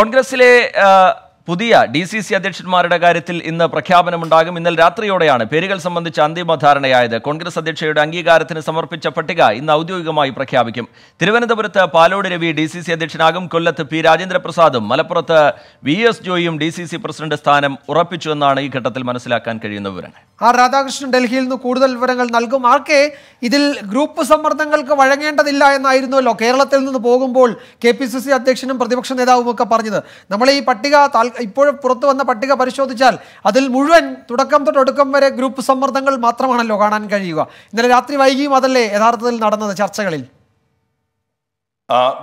കോൺഗ്രസിലെ പുതിയ D C C അധ്യക്ഷന്മാരുടെ കാര്യത്തിൽ ഇന്ന് പ്രഖ്യാപനമുണ്ടാകും. ഇന്നലെ രാത്രിയോടെയാണ് പേരുകൾ സംബന്ധിച്ച അന്തിമ ധാരണയായത്. കോൺഗ്രസ് അധ്യക്ഷയുടെ അംഗീകാരത്തിന് സമർപ്പിച്ച പട്ടിക ഇന്ന് ഔദ്യോഗികമായി പ്രഖ്യാപിക്കും. തിരുവനന്തപുരത്ത് Palode Ravi D C C അധ്യക്ഷനാകും. കൊല്ലത്ത് പി രാജേന്ദ്രപ്രസാദും മലപ്പുറത്ത് വി എസ് ജോയിയും ഡി സി സി പ്രസിഡന്റ് സ്ഥാനം ഉറപ്പിച്ചുവെന്നാണ് ഈ ഘട്ടത്തിൽ മനസ്സിലാക്കാൻ കഴിയുന്ന വിവരങ്ങൾ. ആർ രാധാകൃഷ്ണൻ ഡൽഹിയിൽ നിന്ന് കൂടുതൽ വിവരങ്ങൾ നൽകും. ആർക്കെ ഇതിൽ ഗ്രൂപ്പ് സമ്മർദ്ദങ്ങൾക്ക് വഴങ്ങേണ്ടതില്ല എന്നായിരുന്നല്ലോ? കേരളത്തിൽ നിന്ന് പോകുമ്പോൾ കെ പി സി സി അധ്യക്ഷനും പ്രതിപക്ഷ നേതാവും ഒക്കെ പറഞ്ഞത്. നമ്മൾ ഈ പട്ടിക ഇപ്പോഴും പുറത്തു വന്ന പട്ടിക പരിശോധിച്ചാൽ അതിൽ മുഴുവൻ തുടക്കം തൊട്ട് ഒടുക്കം വരെ ഗ്രൂപ്പ് സമ്മർദ്ദങ്ങൾ മാത്രമാണല്ലോ കാണാൻ കഴിയുക. ഇന്നലെ രാത്രി വൈകിയും അതല്ലേ യഥാർത്ഥത്തിൽ നടന്നത് ചർച്ചകളിൽ?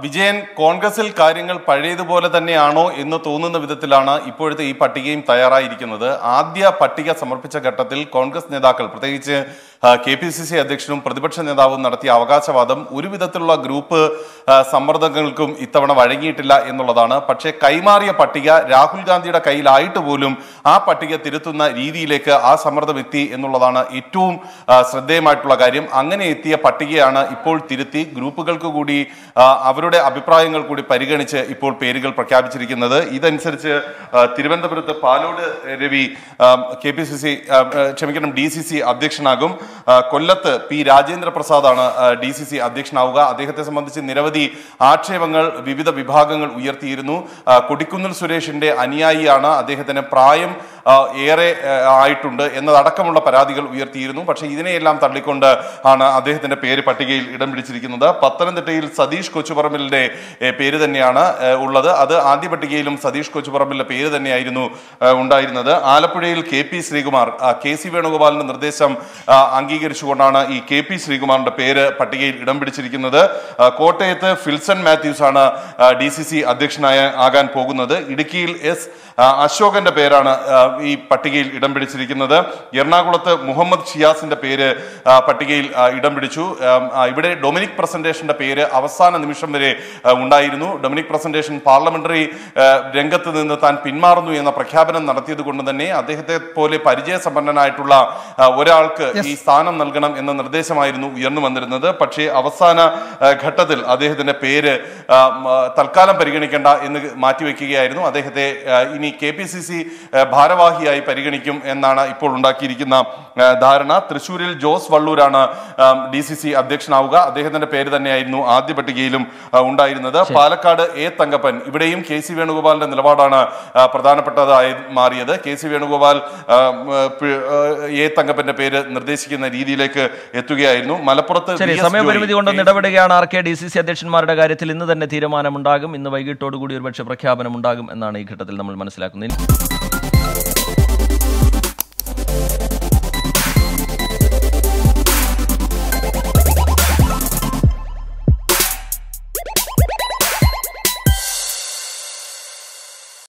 വിജയൻ കോൺഗ്രസിൽ കാര്യങ്ങൾ പഴയതുപോലെ തന്നെയാണോ എന്ന് തോന്നുന്ന വിധത്തിലാണ് ഇപ്പോഴത്തെ ഈ പട്ടികയും തയ്യാറായിരിക്കുന്നത്. ആദ്യ പട്ടിക സമർപ്പിച്ച ഘട്ടത്തിൽ കോൺഗ്രസ് നേതാക്കൾ പ്രത്യേകിച്ച് കെ പി സി സി അധ്യക്ഷനും പ്രതിപക്ഷ നേതാവും നടത്തിയ അവകാശവാദം ഒരു വിധത്തിലുള്ള ഗ്രൂപ്പ് സമ്മർദ്ദങ്ങൾക്കും ഇത്തവണ വഴങ്ങിയിട്ടില്ല എന്നുള്ളതാണ്. പക്ഷേ കൈമാറിയ പട്ടിക രാഹുൽ ഗാന്ധിയുടെ കയ്യിലായിട്ട് പോലും ആ പട്ടിക തിരുത്തുന്ന രീതിയിലേക്ക് ആ സമ്മർദ്ദം എത്തി എന്നുള്ളതാണ് ഏറ്റവും ശ്രദ്ധേയമായിട്ടുള്ള കാര്യം. അങ്ങനെ എത്തിയ പട്ടികയാണ് ഇപ്പോൾ തിരുത്തി. ഗ്രൂപ്പുകൾക്ക് കൂടി അവരുടെ അഭിപ്രായങ്ങൾ കൂടി പരിഗണിച്ച് ഇപ്പോൾ പേരുകൾ പ്രഖ്യാപിച്ചിരിക്കുന്നത്. ഇതനുസരിച്ച് തിരുവനന്തപുരത്ത് Palode Ravi K P C C ക്ഷമിക്കണം ഡി സി സി അധ്യക്ഷനാകും. കൊല്ലത്ത് പി രാജേന്ദ്ര പ്രസാദാണ് ഡി സി സി അധ്യക്ഷനാവുക. അദ്ദേഹത്തെ സംബന്ധിച്ച് നിരവധി ആക്ഷേപങ്ങൾ വിവിധ വിഭാഗങ്ങൾ ഉയർത്തിയിരുന്നു. കൊടിക്കുന്നിൽ സുരേഷിന്റെ അനുയായിയാണ് അദ്ദേഹത്തിന് പ്രായം ഏറെ ആയിട്ടുണ്ട് എന്നതടക്കമുള്ള പരാതികൾ ഉയർത്തിയിരുന്നു. പക്ഷേ ഇതിനെയെല്ലാം തള്ളിക്കൊണ്ട് ആണ് അദ്ദേഹത്തിന്റെ പേര് പട്ടികയിൽ ഇടം പിടിച്ചിരിക്കുന്നത്. പത്തനംതിട്ടയിൽ സതീഷ് കൊച്ചുപറമ്പിലിന്റെ പേര് തന്നെയാണ് ഉള്ളത്. അത് ആദ്യ പട്ടികയിലും സതീഷ് കൊച്ചുപറമ്പിലിന്റെ പേര് തന്നെയായിരുന്നു ഉണ്ടായിരുന്നത്. ആലപ്പുഴയിൽ K P Sreekumar K C വേണുഗോപാലിന്റെ നിർദ്ദേശം അംഗീകരിച്ചുകൊണ്ടാണ് ഈ കെ പി ശ്രീകുമാറിന്റെ പേര് പട്ടികയിൽ ഇടം പിടിച്ചിരിക്കുന്നത്. കോട്ടയത്ത് ഫിൽസൺ മാത്യൂസ് ആണ് ഡി സി സി അധ്യക്ഷനായ ആകാൻ പോകുന്നത്. ഇടുക്കിയിൽ എസ് അശോകന്റെ പേരാണ് ഈ പട്ടികയിൽ ഇടം പിടിച്ചിരിക്കുന്നത്. എറണാകുളത്ത് മുഹമ്മദ് ഷിയാസിന്റെ പേര് പട്ടികയിൽ ഇടം പിടിച്ചു. ഇവിടെ ഡൊമിനിക് പ്രസന്റേഷന്റെ പേര് അവസാന നിമിഷം വരെ ഉണ്ടായിരുന്നു. ഡൊമിനിക് പ്രസന്റേഷൻ പാർലമെന്ററി രംഗത്ത് നിന്ന് താൻ പിന്മാറുന്നു എന്ന പ്രഖ്യാപനം നടത്തിയത് കൊണ്ട് തന്നെ അദ്ദേഹത്തെ പോലെ പരിചയസമ്പന്നനായിട്ടുള്ള സമ്പന്നനായിട്ടുള്ള ഒരാൾക്ക് ഈ സ്ഥാനം നൽകണം എന്ന നിർദ്ദേശമായിരുന്നു ഉയർന്നു വന്നിരുന്നത്. പക്ഷേ അവസാന ഘട്ടത്തിൽ അദ്ദേഹത്തിന്റെ പേര് തൽക്കാലം പരിഗണിക്കേണ്ട എന്ന് മാറ്റിവെക്കുകയായിരുന്നു. അദ്ദേഹത്തെ ഇനി കെ പി സി സി ഭാരവാഹിയായി പരിഗണിക്കും എന്നാണ് ഇപ്പോൾ ഉണ്ടാക്കിയിരിക്കുന്ന ധാരണ. തൃശൂരിൽ ജോസ് വള്ളൂരാണ് ഡി സി സി അധ്യക്ഷനാവുക. അദ്ദേഹത്തിന്റെ പേര് തന്നെയായിരുന്നു ആദ്യ പട്ടികയിലും ഉണ്ടായിരുന്നത്. പാലക്കാട് എ തങ്കപ്പൻ. ഇവിടെയും കെ സി വേണുഗോപാലിന്റെ നിലപാടാണ് പ്രധാനപ്പെട്ടതായി മാറിയത്. കെ സി വേണുഗോപാൽ എ തങ്കപ്പന്റെ പേര് നിർദ്ദേശിക്കുന്ന രീതിയിലേക്ക് എത്തുകയായിരുന്നു. മലപ്പുറത്ത് സമയപരിമിതി കൊണ്ട് കൊണ്ടൊന്ന് ഇടപെടുകയാണ് R K D C C അധ്യക്ഷന്മാരുടെ കാര്യത്തിൽ. ഇന്ന് തന്നെ തീരുമാനമുണ്ടാകും. ഇന്ന് വൈകിട്ടോടുകൂടി ഒരുപക്ഷെ പ്രഖ്യാപനം ഉണ്ടാകും എന്നാണ് ഈ ഘട്ടത്തിൽ നമ്മൾ മനസ്സിലാക്കുന്നത്.